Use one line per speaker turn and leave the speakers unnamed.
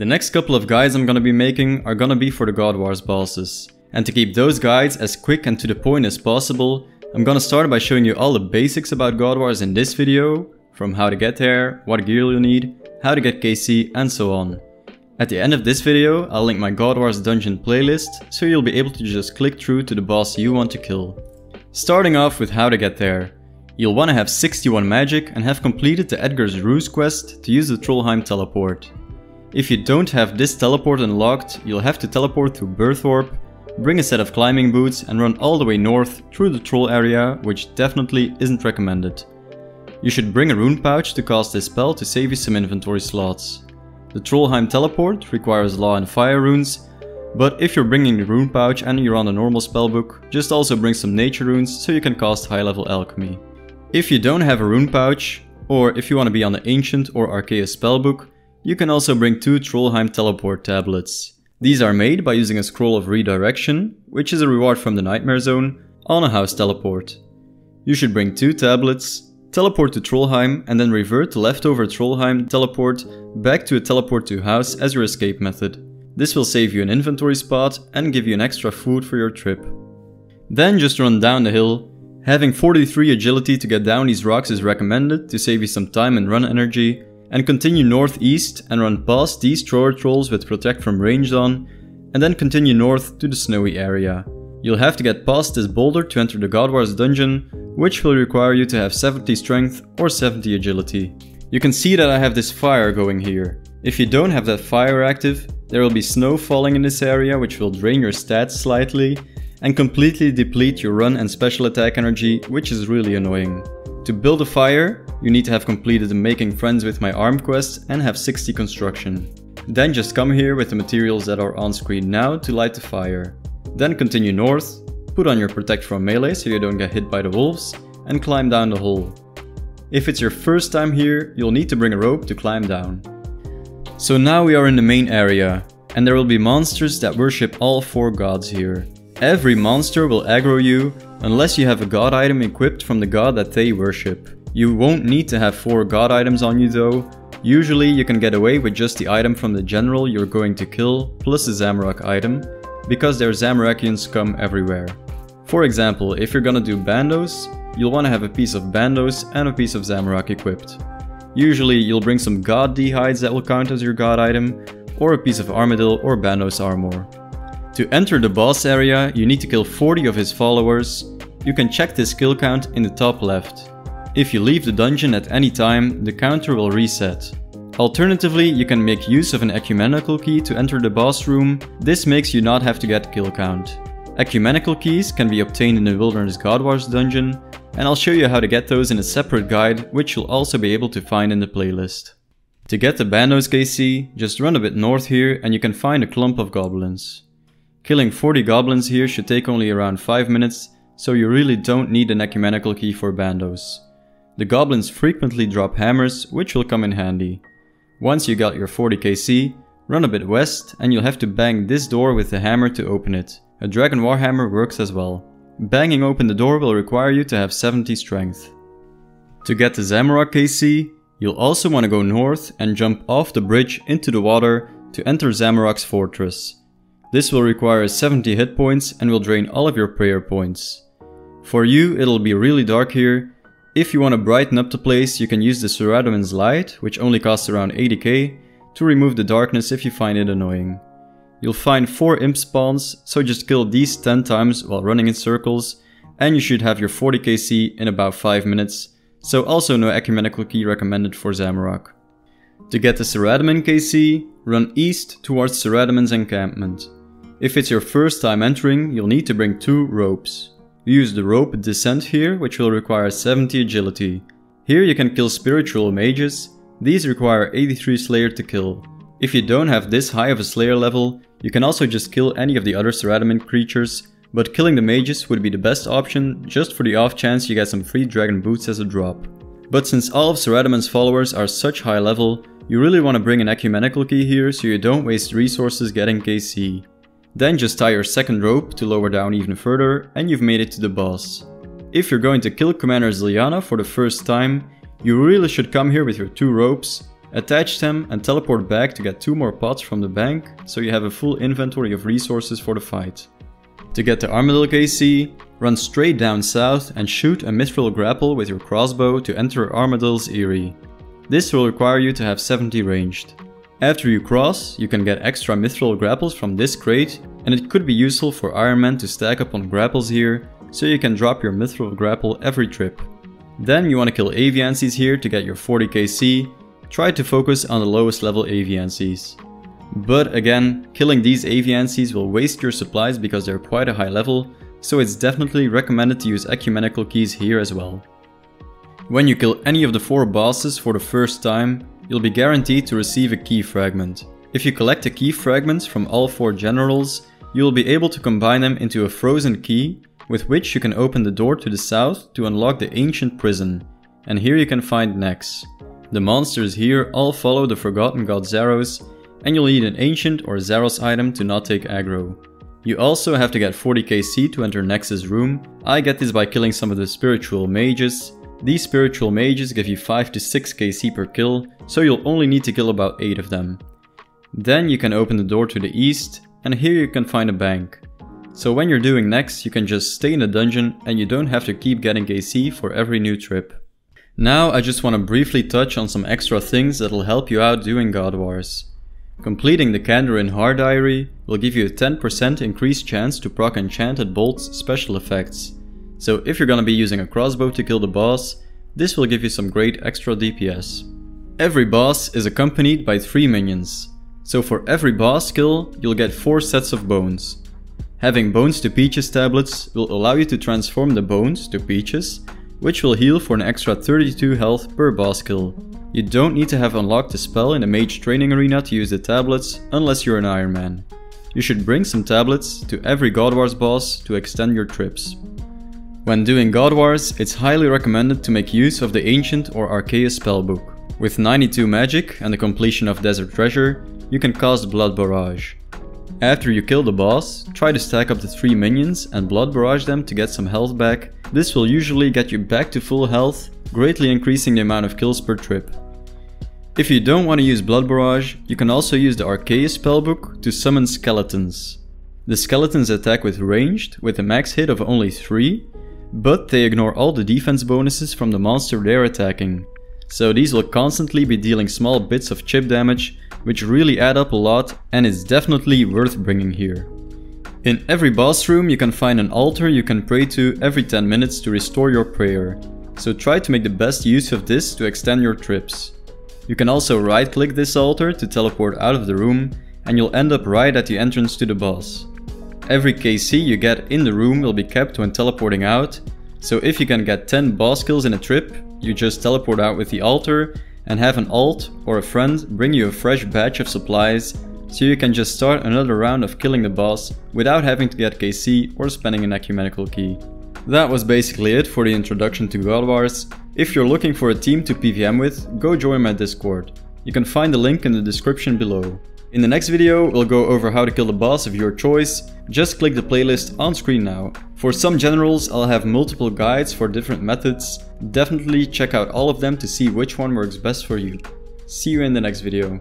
The next couple of guides I'm gonna be making are gonna be for the God Wars bosses. And to keep those guides as quick and to the point as possible, I'm gonna start by showing you all the basics about God Wars in this video, from how to get there, what gear you'll need, how to get KC and so on. At the end of this video, I'll link my God Wars dungeon playlist, so you'll be able to just click through to the boss you want to kill. Starting off with how to get there. You'll want to have 61 magic and have completed the Edgar's Ruse quest to use the Trollheim teleport. If you don't have this teleport unlocked, you'll have to teleport to Burthorpe Bring a set of climbing boots and run all the way north through the troll area, which definitely isn't recommended. You should bring a rune pouch to cast this spell to save you some inventory slots. The Trollheim teleport requires law and fire runes, but if you're bringing the rune pouch and you're on a normal spellbook, just also bring some nature runes so you can cast high level alchemy. If you don't have a rune pouch, or if you want to be on the ancient or Arceuus spellbook, you can also bring two Trollheim teleport tablets. These are made by using a scroll of redirection, which is a reward from the Nightmare Zone, on a house teleport. You should bring two tablets, teleport to Trollheim and then revert the leftover Trollheim teleport back to a teleport to house as your escape method. This will save you an inventory spot and give you an extra food for your trip. Then just run down the hill. Having 43 agility to get down these rocks is recommended to save you some time and run energy, and continue northeast and run past these thrower trolls with protect from ranged on, and then continue north to the snowy area. You'll have to get past this boulder to enter the God Wars dungeon, which will require you to have 70 strength or 70 agility. You can see that I have this fire going here. If you don't have that fire active, there will be snow falling in this area which will drain your stats slightly and completely deplete your run and special attack energy, which is really annoying. To build a fire, you need to have completed the Making Friends with My Arm quest and have 60 construction. Then just come here with the materials that are on screen now to light the fire. Then continue north, put on your protect from melee so you don't get hit by the wolves, and climb down the hole. If it's your first time here, you'll need to bring a rope to climb down. So now we are in the main area, and there will be monsters that worship all four gods here. Every monster will aggro you unless you have a god item equipped from the god that they worship. You won't need to have 4 god items on you though, usually you can get away with just the item from the general you're going to kill plus a Zamorak item, because their Zamorakians come everywhere. For example, if you're gonna do Bandos, you'll want to have a piece of Bandos and a piece of Zamorak equipped. Usually you'll bring some God D hides that will count as your god item, or a piece of Armadyl or Bandos armor. To enter the boss area, you need to kill 40 of his followers. You can check this kill count in the top left. If you leave the dungeon at any time, the counter will reset. Alternatively, you can make use of an ecumenical key to enter the boss room, this makes you not have to get kill count. Ecumenical keys can be obtained in the Wilderness God Wars dungeon, and I'll show you how to get those in a separate guide, which you'll also be able to find in the playlist. To get the Bandos KC, just run a bit north here and you can find a clump of goblins. Killing 40 goblins here should take only around 5 minutes, so you really don't need an ecumenical key for Bandos. The goblins frequently drop hammers, which will come in handy. Once you got your 40 KC, run a bit west and you'll have to bang this door with the hammer to open it. A Dragon Warhammer works as well. Banging open the door will require you to have 70 strength. To get the Zamorak KC, you'll also want to go north and jump off the bridge into the water to enter Zamorak's fortress. This will require 70 hit points and will drain all of your prayer points. For you, it'll be really dark here, if you want to brighten up the place, you can use the Saradomin's Light, which only costs around 80k, to remove the darkness if you find it annoying. You'll find 4 imp spawns, so just kill these 10 times while running in circles, and you should have your 40 KC in about 5 minutes, so also no ecumenical key recommended for Zamorak. To get the Saradomin KC, run east towards Saradomin's encampment. If it's your first time entering, you'll need to bring 2 ropes. Use the rope descent here, which will require 70 agility. Here you can kill spiritual mages, these require 83 slayer to kill. If you don't have this high of a slayer level, you can also just kill any of the other Saradomin creatures, but killing the mages would be the best option just for the off chance you get some free dragon boots as a drop. But since all of Saradomin's followers are such high level, you really want to bring an ecumenical key here so you don't waste resources getting KC. Then just tie your second rope to lower down even further and you've made it to the boss. If you're going to kill Commander Zilyana for the first time, you really should come here with your two ropes, attach them and teleport back to get two more pots from the bank, so you have a full inventory of resources for the fight. To get the Armadyl KC, run straight down south and shoot a Mithril Grapple with your crossbow to enter Armadyl's Eyrie. This will require you to have 70 ranged. After you cross, you can get extra Mithril Grapples from this crate and it could be useful for Iron Man to stack up on grapples here, so you can drop your Mithril Grapple every trip. Then you want to kill Aviansies here to get your 40 KC, try to focus on the lowest level Aviansies. But again, killing these Aviansies will waste your supplies because they're quite a high level, so it's definitely recommended to use ecumenical keys here as well. When you kill any of the 4 bosses for the first time, you'll be guaranteed to receive a key fragment. If you collect the key fragments from all 4 generals, you will be able to combine them into a frozen key, with which you can open the door to the south to unlock the ancient prison, and here you can find Nex. The monsters here all follow the Forgotten God Zaros, and you'll need an ancient or Zaros item to not take aggro. You also have to get 40 KC to enter Nex's room. I get this by killing some of the spiritual mages. These spiritual mages give you 5 to 6 KC per kill, so you'll only need to kill about 8 of them. Then you can open the door to the east, and here you can find a bank. So when you're doing Nex, you can just stay in the dungeon and you don't have to keep getting KC for every new trip. Now I just want to briefly touch on some extra things that'll help you out doing God Wars. Completing the Kandarin Hard Diary will give you a 10% increased chance to proc Enchanted Bolt's special effects. So if you're gonna be using a crossbow to kill the boss, this will give you some great extra DPS. Every boss is accompanied by 3 minions, so for every boss kill, you'll get 4 sets of bones. Having Bones to Peaches tablets will allow you to transform the bones to peaches, which will heal for an extra 32 health per boss kill. You don't need to have unlocked the spell in the mage training arena to use the tablets, unless you're an Iron Man. You should bring some tablets to every God Wars boss to extend your trips. When doing God Wars, it's highly recommended to make use of the Ancient or Arceuus spellbook. With 92 magic and the completion of Desert Treasure, you can cast Blood Barrage. After you kill the boss, try to stack up the 3 minions and Blood Barrage them to get some health back. This will usually get you back to full health, greatly increasing the amount of kills per trip. If you don't want to use Blood Barrage, you can also use the Arceuus spellbook to summon skeletons. The skeletons attack with ranged, with a max hit of only 3, but they ignore all the defense bonuses from the monster they're attacking. So these will constantly be dealing small bits of chip damage which really add up a lot and is definitely worth bringing here. In every boss room you can find an altar you can pray to every 10 minutes to restore your prayer, so try to make the best use of this to extend your trips. You can also right click this altar to teleport out of the room and you'll end up right at the entrance to the boss. Every KC you get in the room will be kept when teleporting out, so if you can get 10 boss kills in a trip, you just teleport out with the altar and have an alt or a friend bring you a fresh batch of supplies so you can just start another round of killing the boss without having to get KC or spending an ecumenical key. That was basically it for the introduction to God Wars. If you're looking for a team to PVM with, go join my Discord. You can find the link in the description below. In the next video, we'll go over how to kill the boss of your choice. Just click the playlist on screen now. For some generals, I'll have multiple guides for different methods. Definitely check out all of them to see which one works best for you. See you in the next video.